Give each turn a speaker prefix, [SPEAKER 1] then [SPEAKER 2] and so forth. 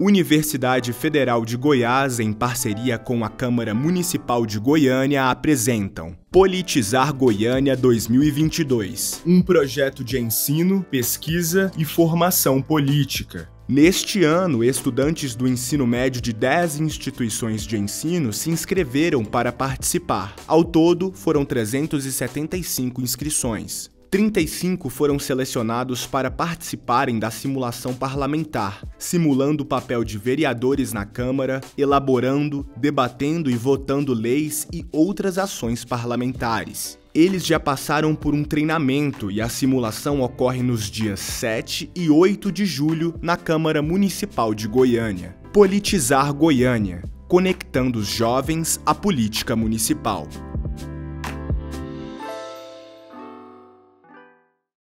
[SPEAKER 1] Universidade Federal de Goiás, em parceria com a Câmara Municipal de Goiânia, apresentam Politizar Goiânia 2022, um projeto de ensino, pesquisa e formação política. Neste ano, estudantes do ensino médio de 10 instituições de ensino se inscreveram para participar. Ao todo, foram 375 inscrições. 35 foram selecionados para participarem da simulação parlamentar, simulando o papel de vereadores na Câmara, elaborando, debatendo e votando leis e outras ações parlamentares. Eles já passaram por um treinamento e a simulação ocorre nos dias 7 e 8 de julho na Câmara Municipal de Goiânia. Politizar Goiânia conectando os jovens à política municipal.